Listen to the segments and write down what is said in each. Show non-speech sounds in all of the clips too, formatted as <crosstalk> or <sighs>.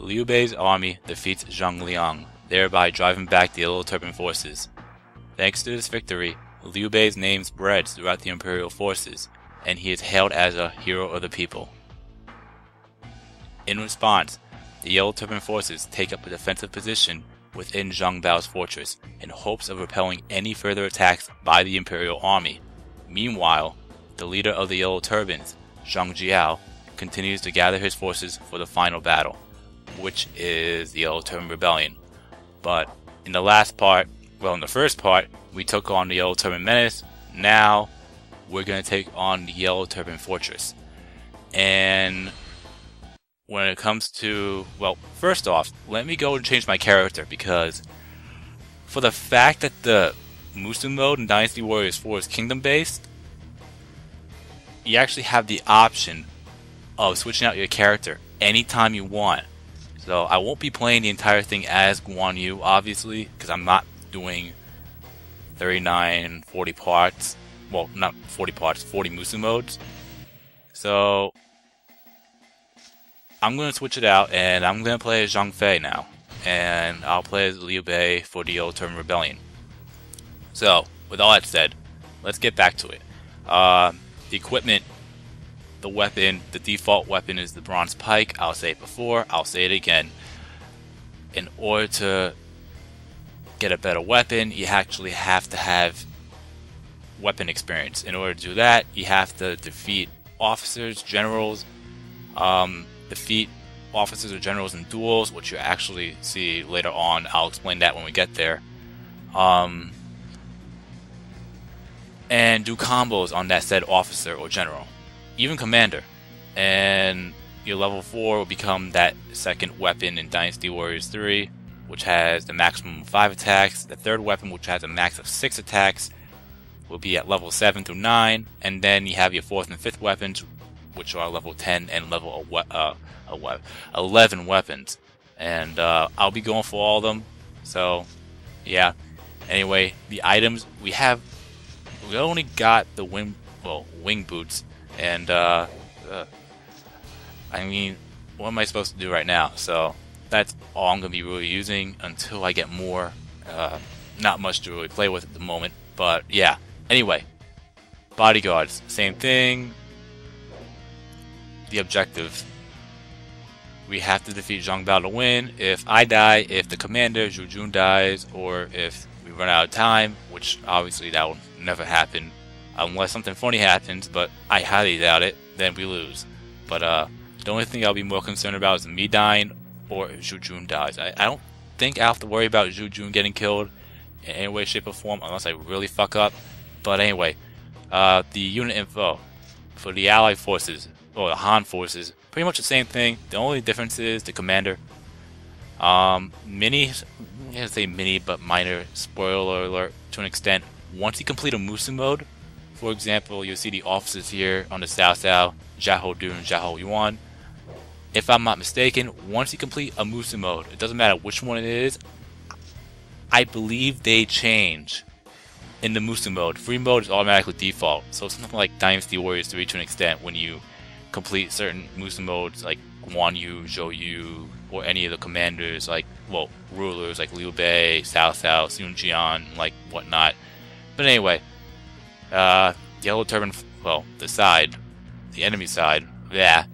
Liu Bei's army defeats Zhang Liang, thereby driving back the Yellow Turban forces. Thanks to this victory, Liu Bei's name spreads throughout the imperial forces, and he is hailed as a hero of the people. In response, the Yellow Turban forces take up a defensive position within Zhang Bao's fortress in hopes of repelling any further attacks by the imperial army. Meanwhile, the leader of the Yellow Turbans, Zhang Jiao, continues to gather his forces for the final battle, which is the Yellow Turban Rebellion. But in the last part, well, in the first part, we took on the Yellow Turban Menace. Now, we're going to take on the Yellow Turban Fortress. And when it comes to, well, first off, let me go and change my character because for the fact that the Musou mode in Dynasty Warriors 4 is kingdom based, you actually have the option of switching out your character anytime you want. So I won't be playing the entire thing as Guan Yu, obviously, because I'm not doing 39, 40 parts. Well, not 40 parts, 40 Musou modes. So I'm going to switch it out, and I'm going to play as Zhang Fei now. And I'll play as Liu Bei for the Yellow Turban Rebellion. So, with all that said, let's get back to it. Uh, the equipment, the weapon, the default weapon is the Bronze Pike. I'll say it before, I'll say it again. In order to get a better weapon, you actually have to have weapon experience. In order to do that, you have to defeat officers, generals, um, defeat officers or generals in duels, which you actually see later on. I'll explain that when we get there. Um, and do combos on that said officer or general, even commander. And your level 4 will become that second weapon in Dynasty Warriors 3, which has the maximum of 5 attacks. The third weapon, which has a max of 6 attacks, will be at level 7 through 9. And then you have your fourth and fifth weapons, which are level 10 and level uh, 11 weapons. And uh, I'll be going for all of them. So, yeah. Anyway, the items we have, we only got the wing, well, wing boots, and uh, uh, I mean, what am I supposed to do right now? So that's all I'm gonna be really using until I get more. Uh, not much to really play with at the moment, but yeah. Anyway, bodyguards, same thing. The objective. We have to defeat Zhang Bao to win. If I die, if the commander Zhu Jun dies, or if we run out of time, which obviously that will never happen unless something funny happens, but I highly doubt it, then we lose. But uh, the only thing I'll be more concerned about is me dying or if Zhu Jun dies. I, I don't think I have to worry about Zhu Jun getting killed in any way, shape, or form unless I really fuck up. But anyway, uh, the unit info for the Allied forces, or the Han forces, pretty much the same thing. The only difference is the commander. Um, mini, I can't say mini, but minor spoiler alert to an extent. Once you complete a Musou mode, for example, you'll see the officers here on the South South, Xiahou Dun, Xiahou Yuan. If I'm not mistaken, once you complete a Musou mode, it doesn't matter which one it is, I believe they change in the Musou mode. Free mode is automatically default, so it's something like Dynasty Warriors 3 to an extent when you complete certain Musou modes like Guan Yu, Zhou Yu, or any of the commanders like, well, rulers like Liu Bei, Cao Cao, Sun Jian, like whatnot. But anyway, uh, Yellow Turban, well, the side, the enemy side, yeah.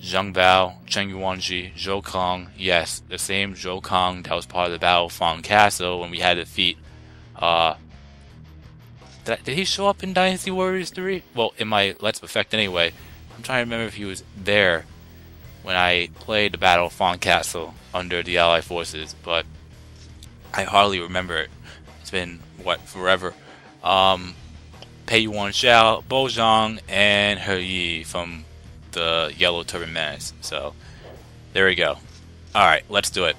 Zhang Bao, Cheng Yuanji, Zhou Kong, yes, the same Zhou Kong that was part of the Battle of Fang Castle when we had to defeat, uh, did, did he show up in Dynasty Warriors 3? Well, in my Let's Perfect anyway. I'm trying to remember if he was there when I played the Battle of Fang Castle under the Allied forces, but I hardly remember it. It's been, what, forever. Um, Pei Yuan Shao, Bo Zhang, and He Yi from the Yellow Turban Menace. So, there we go. Alright, let's do it.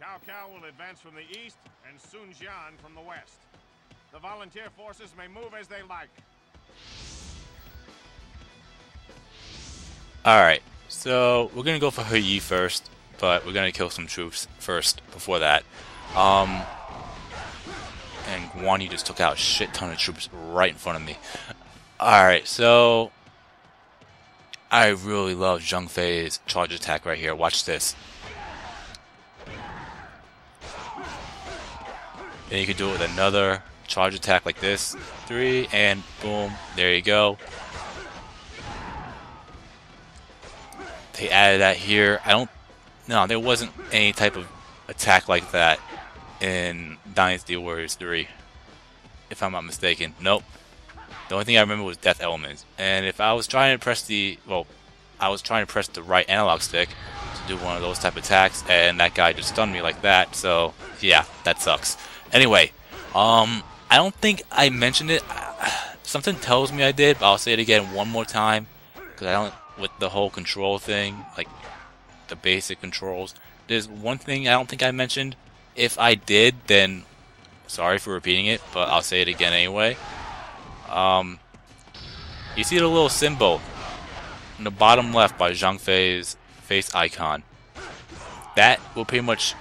Cao Cao will advance from the east and Sun Jian from the west. The volunteer forces may move as they like. Alright, so we're gonna go for He Yi first, but we're gonna kill some troops first before that. Um, and Guan Yu just took out a shit ton of troops right in front of me. Alright, so I really love Zhang Fei's charge attack right here. Watch this. Then you can do it with another charge attack like this. Three, and boom, there you go. They added that here. I don't... No, there wasn't any type of attack like that in Dynasty Warriors 3. If I'm not mistaken. Nope. The only thing I remember was Death Elements. And if I was trying to press the... Well, I was trying to press the right analog stick to do one of those type of attacks, and that guy just stunned me like that, so yeah, that sucks. Anyway, um, I don't think I mentioned it. <sighs> Something tells me I did, but I'll say it again one more time, because I don't... With the whole control thing, like, the basic controls, there's one thing I don't think I mentioned. If I did, then sorry for repeating it, but I'll say it again anyway. Um, you see the little symbol in the bottom left by Zhang Fei's face icon. That will pretty much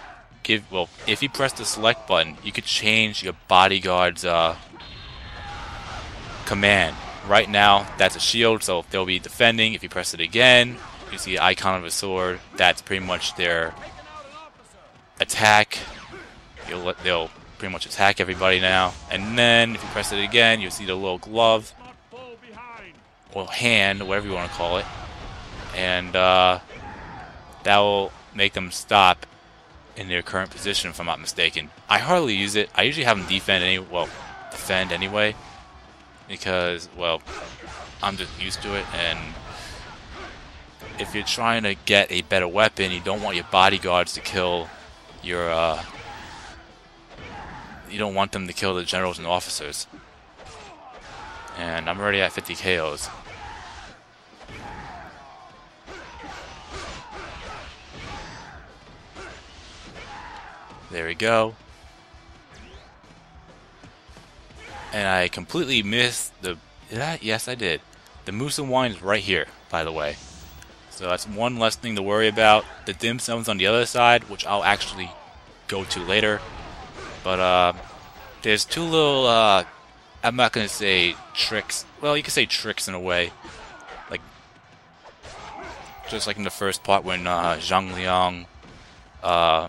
give, well, if you press the select button, you could change your bodyguard's uh, command. Right now, that's a shield, so they'll be defending. If you press it again, you see the icon of a sword. That's pretty much their attack. You'll, they'll pretty much attack everybody now. And then if you press it again, you'll see the little glove or hand, whatever you want to call it. And uh, that will make them stop in their current position, if I'm not mistaken. I hardly use it. I usually have them defend any, well, defend anyway, because well, I'm just used to it. And if you're trying to get a better weapon, you don't want your bodyguards to kill your uh, you don't want them to kill the generals and officers. And I'm already at 50 KOs. There we go. And I completely missed the... I? Yes, I did. The Musou Wine is right here, by the way. So that's one less thing to worry about. The dim sum's on the other side, which I'll actually go to later. But uh, there's two little, uh, I'm not going to say tricks. Well, you could say tricks in a way. Like, just like in the first part when uh, Zhang Liang uh,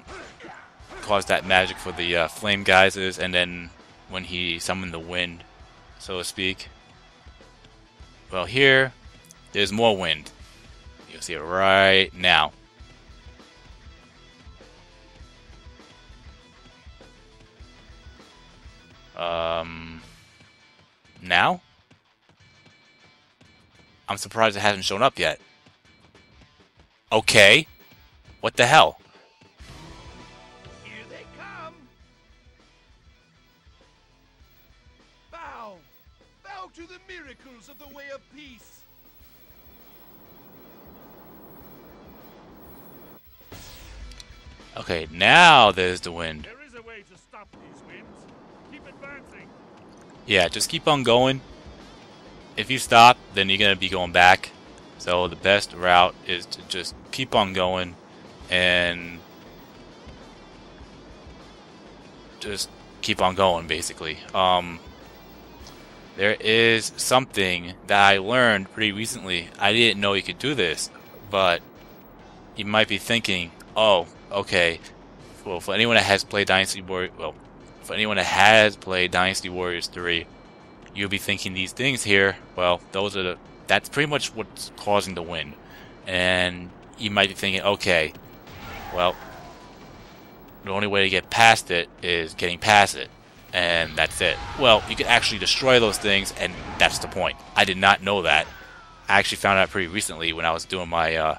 caused that magic for the uh, flame geysers, and then when he summoned the wind, so to speak. Well, here, there's more wind. You'll see it right now. Um, now? I'm surprised it hasn't shown up yet. Okay. What the hell? Okay, now there's the wind. There is a way to stop these winds. Keep advancing. Yeah, just keep on going. If you stop, then you're going to be going back. So the best route is to just keep on going and just keep on going, basically. Um, there is something that I learned pretty recently. I didn't know you could do this, but you might be thinking, oh, okay. Well, for anyone that has played Dynasty Warriors, well, for anyone that has played Dynasty Warriors 3, you'll be thinking these things here. Well, those are the, that's pretty much what's causing the win. And you might be thinking, okay, well, the only way to get past it is getting past it. And that's it. Well, you can actually destroy those things, and that's the point. I did not know that. I actually found out pretty recently when I was doing my uh,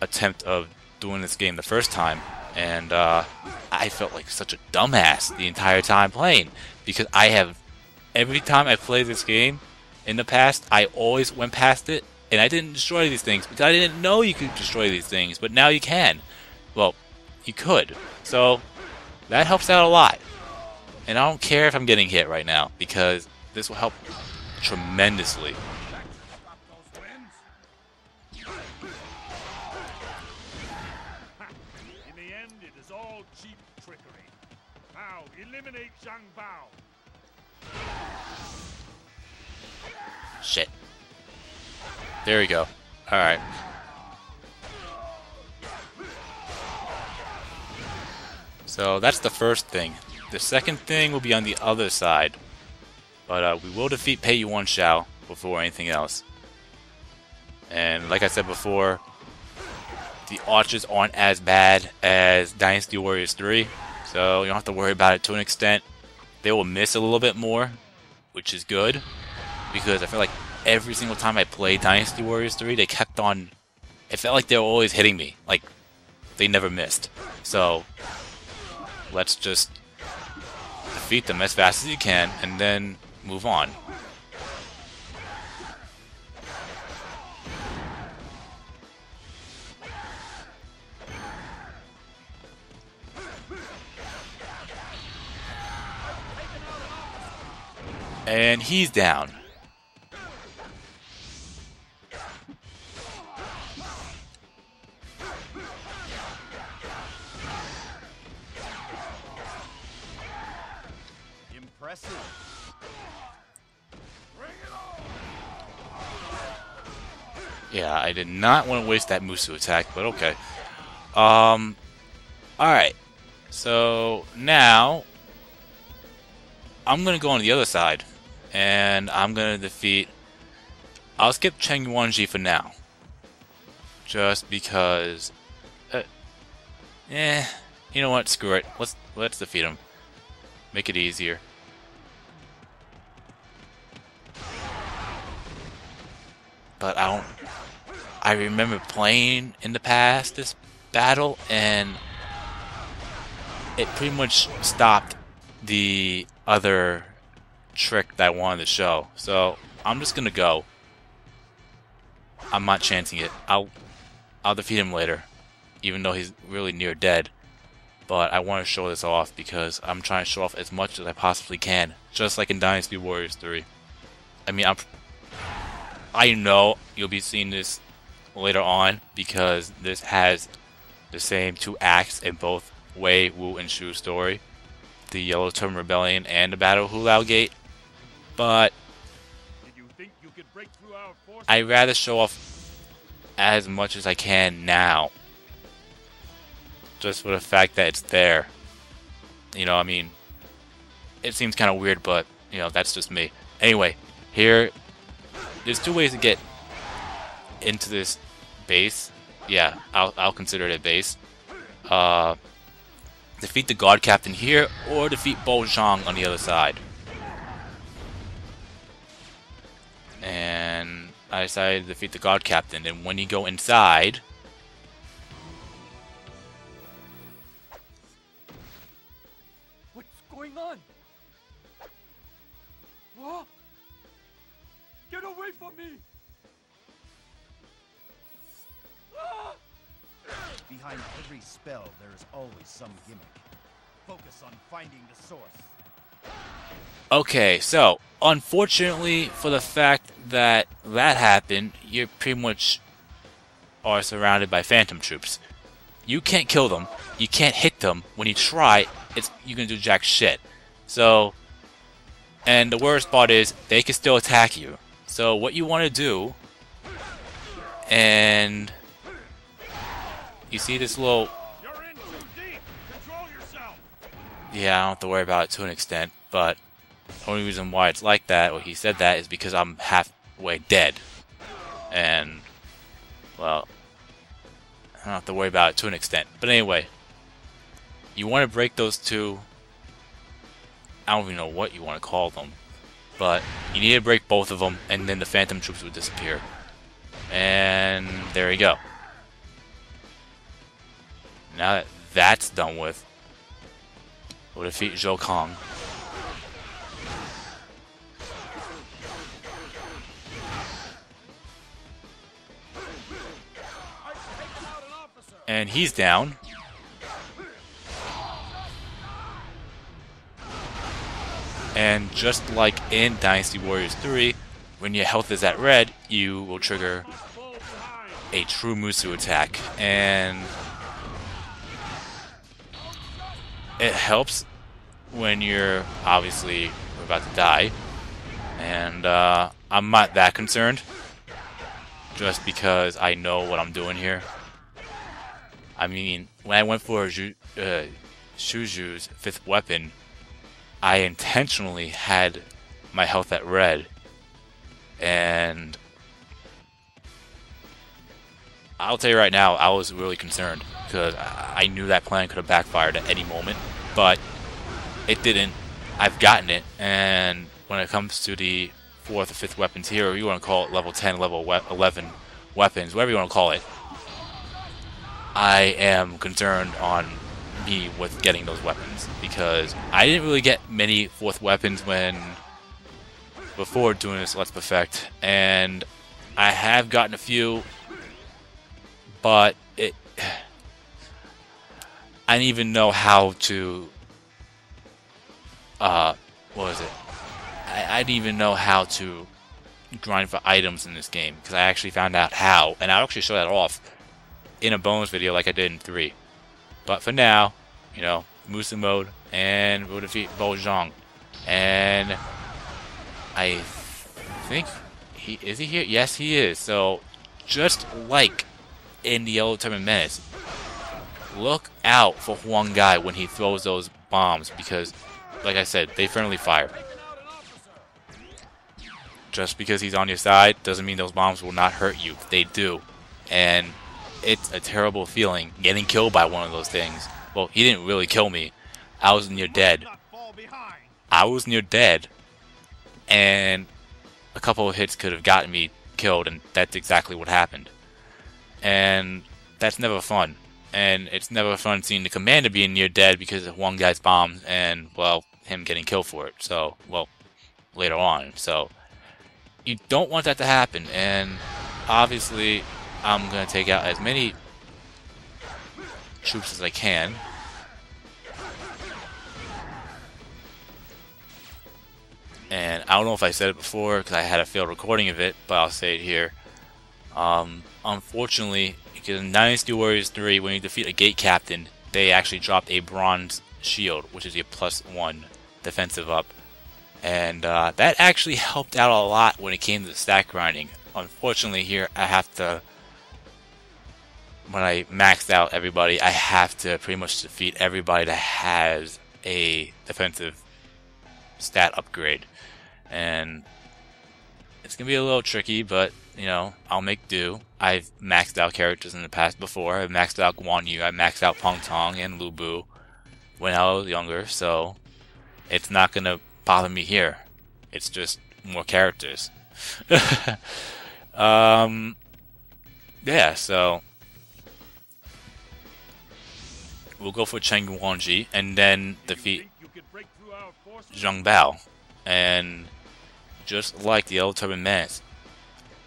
attempt of doing this game the first time. And uh, I felt like such a dumbass the entire time playing. Because I have, every time I play this game in the past, I always went past it. And I didn't destroy these things because I didn't know you could destroy these things. But now you can. Well, you could. So that helps out a lot. And I don't care if I'm getting hit right now because this will help tremendously. There we go. Alright. So that's the first thing. The second thing will be on the other side. But uh, we will defeat Pei Yuan Shao before anything else. And like I said before, the archers aren't as bad as Dynasty Warriors 3. So you don't have to worry about it to an extent. They will miss a little bit more, which is good. Because I feel like every single time I played Dynasty Warriors 3, they kept on... It felt like they were always hitting me. Like, they never missed. So, let's just defeat them as fast as you can, and then move on. And he's down. Not want to waste that Musou attack, but okay. Um, alright. So, now, I'm going to go on the other side, and I'm going to defeat... I'll skip Cheng Yuanji for now. Just because... Uh, eh, you know what, screw it. Let's, let's defeat him. Make it easier. But I don't I remember playing in the past this battle and it pretty much stopped the other trick that I wanted to show. So I'm just gonna go. I'm not chanting it. I'll I'll defeat him later, even though he's really near dead. But I want to show this off because I'm trying to show off as much as I possibly can, just like in Dynasty Warriors 3. I mean, I'm I know you'll be seeing this later on because this has the same two acts in both Wei, Wu, and Shu's story. The Yellow Turban Rebellion and the Battle of Hulao Gate. But I'd rather show off as much as I can now. Just for the fact that it's there. You know, I mean, it seems kind of weird, but, you know, that's just me. Anyway, here, there's two ways to get into this base. Yeah, I'll, I'll consider it a base. Uh, defeat the guard captain here, or defeat Bo Zhang on the other side. And I decided to defeat the guard captain, and when you go inside... What's going on? What? Get away from me! Behind every spell, there is always some gimmick. Focus on finding the source. Okay, so, unfortunately for the fact that that happened, you pretty much are surrounded by phantom troops. You can't kill them, you can't hit them. When you try, it's you can do jack shit. So, and the worst part is, they can still attack you. So what you want to do, and you see this little... Yeah, I don't have to worry about it to an extent, but the only reason why it's like that, or he said that, is because I'm halfway dead. And, well, I don't have to worry about it to an extent. But anyway, you want to break those two... I don't even know what you want to call them. But you need to break both of them, and then the Phantom Troops would disappear. And there you go. Now that that's done with, we'll defeat Zhou Kong. And he's down. And just like in Dynasty Warriors 3, when your health is at red, you will trigger a true Musou attack. And it helps when you're obviously about to die. And uh, I'm not that concerned. Just because I know what I'm doing here. I mean, when I went for uh, Shuju's fifth weapon, I intentionally had my health at red. And I'll tell you right now, I was really concerned because I knew that plan could have backfired at any moment, but it didn't. I've gotten it, and when it comes to the fourth or fifth weapons here, or you want to call it level 10, level 11 weapons, whatever you want to call it, I am concerned on me with getting those weapons because I didn't really get many fourth weapons when before doing this Let's Perfect, and I have gotten a few, but I didn't even know how to uh what was it? I, I didn't even know how to grind for items in this game because I actually found out how, and I'll actually show that off in a bonus video like I did in 3. But for now, you know, Musou mode, and we'll defeat Bo Zhang. And I think he is he here? Yes, he is. So just like in the Yellow Turban Menace, look out for Huang Gai when he throws those bombs because, like I said, they friendly fire. Just because he's on your side doesn't mean those bombs will not hurt you. They do. And it's a terrible feeling getting killed by one of those things. Well, he didn't really kill me. I was near dead. I was near dead. And a couple of hits could have gotten me killed, and that's exactly what happened. And that's never fun. And it's never fun seeing the commander being near dead because of one guy's bomb and, well, him getting killed for it. So, well, later on. So, you don't want that to happen. And obviously, I'm to take out as many troops as I can. And I don't know if I said it before because I had a failed recording of it, but I'll say it here. Um, unfortunately, because in Dynasty Warriors 3, when you defeat a gate captain, they actually dropped a bronze shield, which is a plus one defensive up. And uh, that actually helped out a lot when it came to the stack grinding. Unfortunately, here I have to when I maxed out everybody, I have to pretty much defeat everybody that has a defensive stat upgrade. And it's going to be a little tricky, but, you know, I'll make do. I've maxed out characters in the past before. I've maxed out Guan Yu, I maxed out Pang Tong and Lu Bu when I was younger, so it's not going to bother me here. It's just more characters. <laughs> um, yeah, so we'll go for Cheng Yuanji and then defeat Zhang Bao. And just like the Yellow Turban Menace,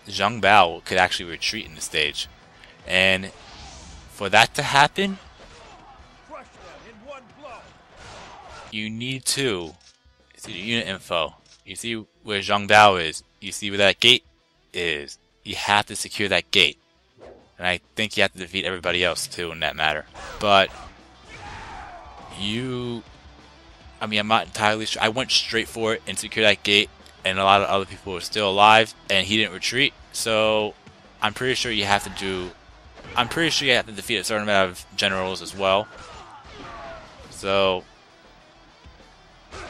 Zhang Bao could actually retreat in the stage. And for that to happen, you need to see the unit info. You see where Zhang Bao is. You see where that gate is. You have to secure that gate. And I think you have to defeat everybody else too in that matter. But you I mean I'm not entirely sure I went straight for it and secured that gate and a lot of other people were still alive and he didn't retreat. So I'm pretty sure you have to do I'm pretty sure you have to defeat a certain amount of generals as well. So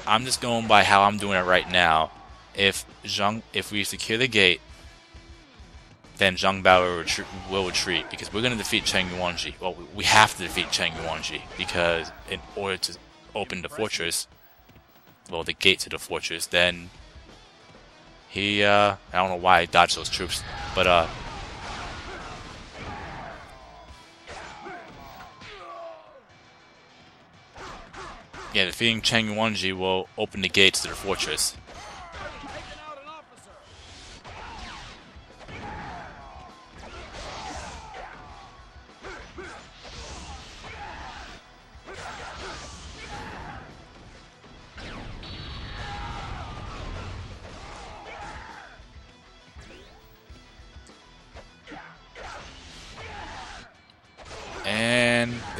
I'm just going by how I'm doing it right now. If Zhang if we secure the gate then Zhang Bao will retreat, will retreat because we're going to defeat Cheng Yuanji. Well, we have to defeat Cheng Yuanji because in order to open the fortress, well, the gate to the fortress, then he, uh, I don't know why he dodged those troops, but, uh, yeah, defeating Cheng Yuanji will open the gates to their fortress.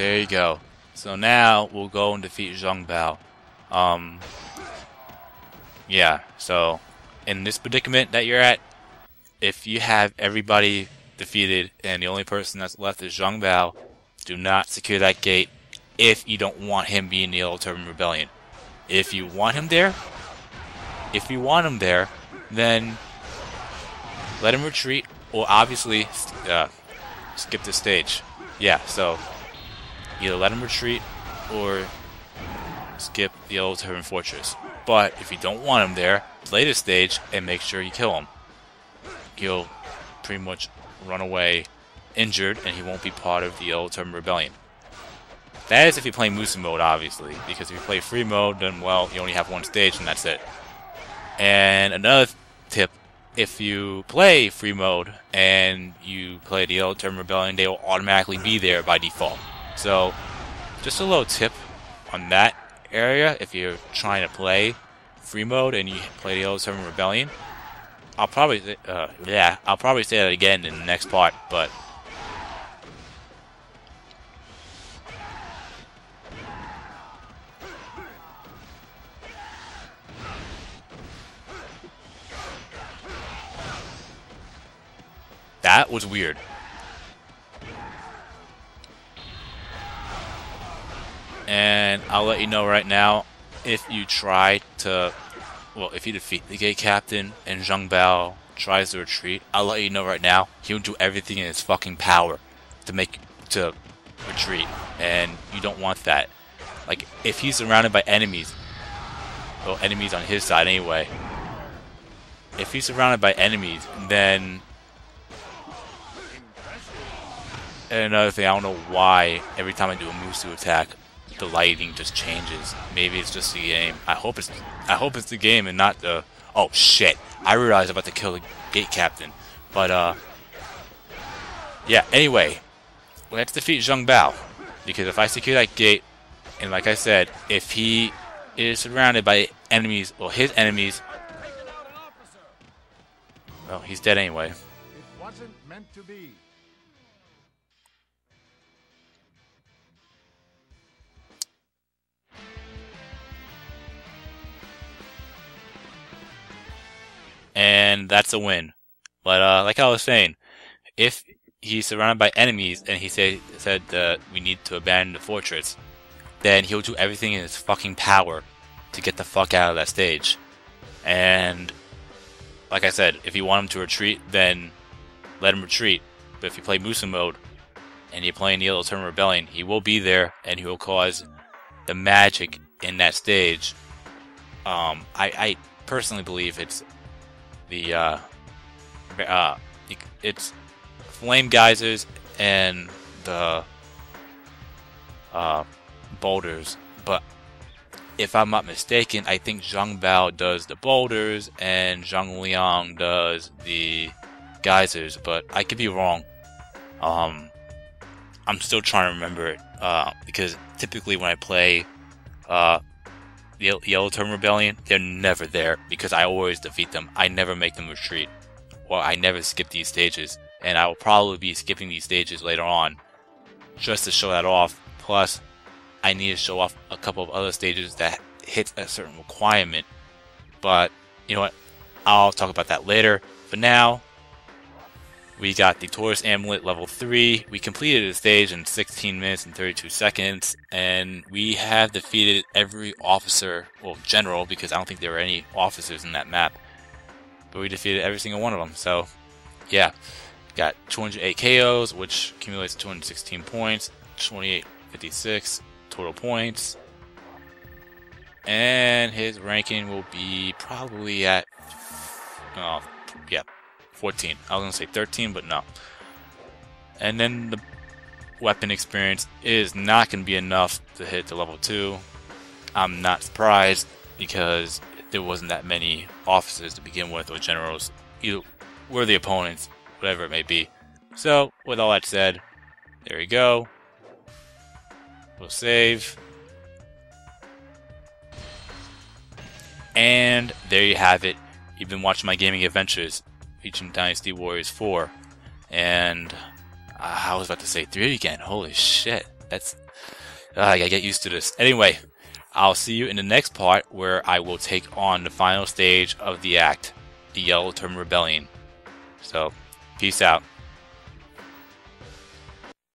There you go. So now we'll go and defeat Zhang Bao. Um, yeah, so in this predicament that you're at, if you have everybody defeated and the only person that's left is Zhang Bao, do not secure that gate if you don't want him being the Yellow Turban Rebellion. If you want him there, if you want him there, then let him retreat, or obviously uh, skip the stage. Yeah, so either let him retreat or skip the Yellow Turban Fortress. But if you don't want him there, play the stage and make sure you kill him. He'll pretty much run away injured and he won't be part of the Yellow Turban Rebellion. That is if you play Musou mode, obviously, because if you play free mode, then, well, you only have one stage and that's it. And another tip, if you play free mode and you play the Yellow Turban Rebellion, they will automatically be there by default. So, just a little tip on that area, if you're trying to play free mode and you play the Yellow Turban Rebellion, I'll probably, uh, yeah, I'll probably say that again in the next part, but That was weird. And I'll let you know right now, if you try to, well, if you defeat the gay captain and Zhang Bao tries to retreat, I'll let you know right now, he'll do everything in his fucking power to make, to retreat. And you don't want that. Like, if he's surrounded by enemies, well, enemies on his side anyway, if he's surrounded by enemies, then And another thing, I don't know why every time I do a Musou attack, the lighting just changes. Maybe it's just the game. I hope it's I hope it's the game and not the oh shit. I realized I'm about to kill the gate captain. But uh Yeah, anyway. We have to defeat Zhang Bao. Because if I secure that gate, and like I said, if he is surrounded by enemies or his enemies Well, he's dead anyway. It wasn't meant to be. And that's a win. But uh, like I was saying, if he's surrounded by enemies and he say, said that we need to abandon the fortress, then he'll do everything in his fucking power to get the fuck out of that stage. And like I said, if you want him to retreat, then let him retreat. But if you play Musou mode and you're playing the Yellow Turban Rebellion, he will be there and he will cause the magic in that stage. Um, I, I personally believe it's the uh, uh, it's flame geysers and the uh, boulders. But if I'm not mistaken, I think Zhang Bao does the boulders and Zhang Liang does the geysers. But I could be wrong. Um, I'm still trying to remember it uh, because typically when I play uh, the Yellow Turban Rebellion, they're never there because I always defeat them. I never make them retreat. Or I never skip these stages. And I will probably be skipping these stages later on just to show that off. Plus, I need to show off a couple of other stages that hit a certain requirement. But, you know what? I'll talk about that later. For now, we got the Taurus Amulet level 3. We completed the stage in 16 minutes and 32 seconds, and we have defeated every officer, well, general, because I don't think there were any officers in that map. But we defeated every single one of them, so, yeah. Got 208 KOs, which accumulates 216 points, 2856 total points. And his ranking will be probably at, oh, yeah, 14. I was going to say 13, but no. And then the weapon experience is not going to be enough to hit the level 2. I'm not surprised because there wasn't that many officers to begin with or generals. You were the opponents, whatever it may be. So, with all that said, there you go. We'll save. And there you have it. You've been watching my gaming adventures featuring Dynasty Warriors 4. And uh, I was about to say 3 again. Holy shit. That's. Uh, I gotta get used to this. Anyway, I'll see you in the next part where I will take on the final stage of the act, the Yellow Turban Rebellion. So, peace out.